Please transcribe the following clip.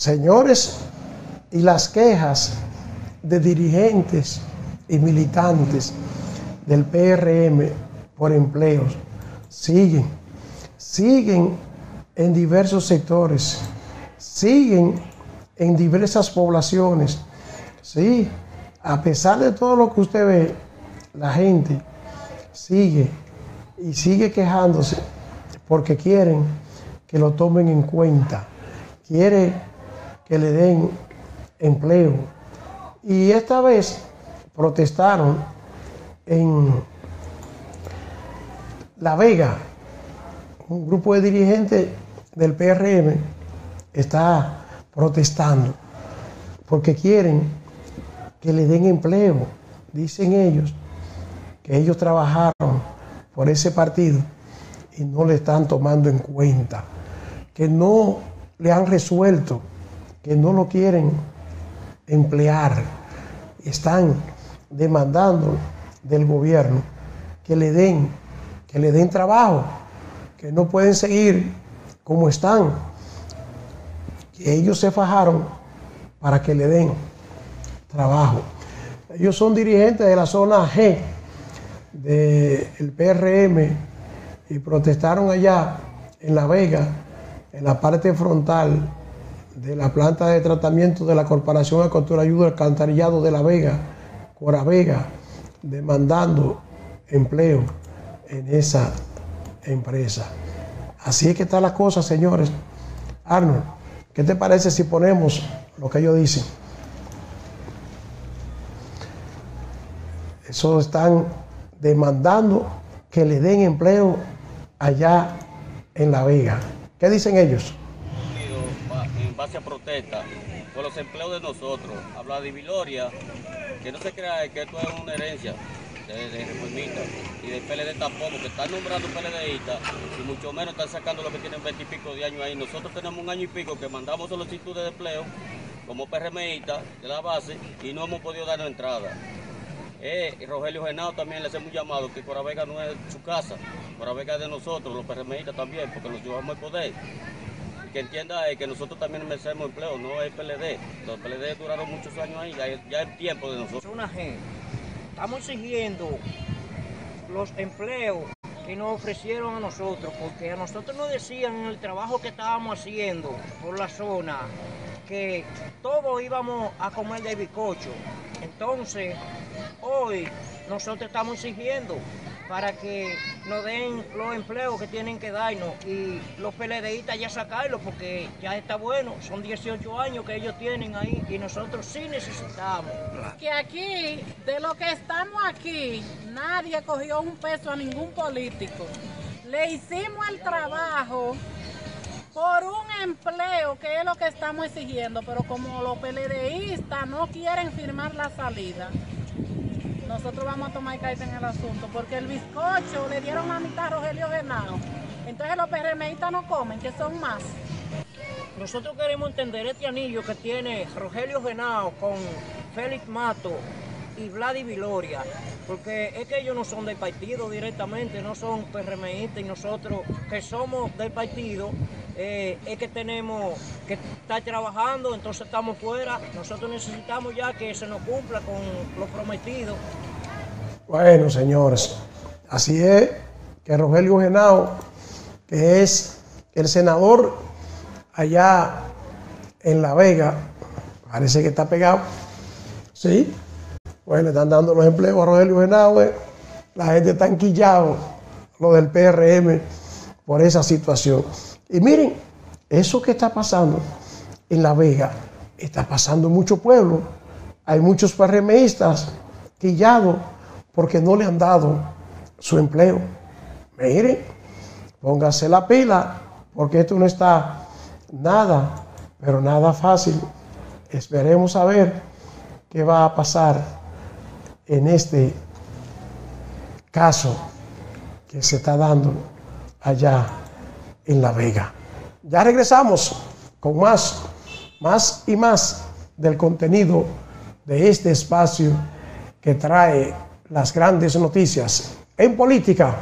señores, y las quejas de dirigentes y militantes del PRM por empleos siguen, siguen en diversos sectores, siguen en diversas poblaciones. Sí, a pesar de todo lo que usted ve, la gente sigue y sigue quejándose porque quieren que lo tomen en cuenta, quiere que le den empleo. Y esta vez protestaron en La Vega, un grupo de dirigentes del PRM está protestando porque quieren que le den empleo. Dicen ellos que ellos trabajaron por ese partido y no le están tomando en cuenta, que no le han resuelto, que no lo quieren emplear. Están demandando del gobierno que le den, que le den trabajo, que no pueden seguir como están, que ellos se fajaron para que le den trabajo. Ellos son dirigentes de la zona G del PRM y protestaron allá en La Vega, en la parte frontal de la planta de tratamiento de la Corporación de Ayuda Alcantarillado de La Vega, Cora Vega, demandando empleo en esa empresa. Así es que están las cosas, señores. Arnold, ¿qué te parece si ponemos lo que ellos dicen? Eso están demandando que le den empleo allá en La Vega. ¿Qué dicen ellos? Base a protesta por los empleos de nosotros. Habla de Viloria, que no se crea que esto es una herencia de, de reformista y de PLD tampoco, que están nombrando PLDistas y mucho menos están sacando los que tienen 20 y pico de años ahí. Nosotros tenemos un año y pico que mandamos solicitudes de empleo como PRMistas de la base y no hemos podido darnos entrada. Eh, Rogelio Genao también le hacemos un llamado que Coravega no es su casa, Coravega es de nosotros, los PRMistas también, porque nos llevamos el poder. Que entienda que nosotros también merecemos empleo, no es PLD. Los PLD duraron muchos años ahí, ya, ya es tiempo de nosotros. Una gente, estamos exigiendo los empleos que nos ofrecieron a nosotros, porque a nosotros nos decían en el trabajo que estábamos haciendo por la zona que todos íbamos a comer de bizcocho. Entonces, hoy nosotros estamos exigiendo para que nos den los empleos que tienen que darnos y los PLDistas ya sacarlos porque ya está bueno, son 18 años que ellos tienen ahí y nosotros sí necesitamos. Que aquí, de lo que estamos aquí, nadie cogió un peso a ningún político. Le hicimos el trabajo por un empleo, que es lo que estamos exigiendo, pero como los PLDistas no quieren firmar la salida, nosotros vamos a tomar carta en el asunto, porque el bizcocho le dieron la mitad a Rogelio Genao. Entonces los PRMistas no comen, que son más. Nosotros queremos entender este anillo que tiene Rogelio Genao con Félix Mato y Vladi Viloria, porque es que ellos no son del partido directamente, no son PRMistas y nosotros que somos del partido eh, es que tenemos que estar trabajando, entonces estamos fuera, nosotros necesitamos ya que se nos cumpla con lo prometido. Bueno, señores, así es que Rogelio Genao, que es el senador allá en La Vega, parece que está pegado, ¿sí? Pues le están dando los empleos a Rogelio Genao, eh. la gente está enquillado, lo del PRM, por esa situación. Y miren, eso que está pasando en La Vega, está pasando en mucho pueblo. Hay muchos PRMistas quillados porque no le han dado su empleo. Miren, póngase la pila, porque esto no está nada, pero nada fácil. Esperemos a ver qué va a pasar en este caso que se está dando allá en La Vega. Ya regresamos con más, más y más del contenido de este espacio que trae las grandes noticias en política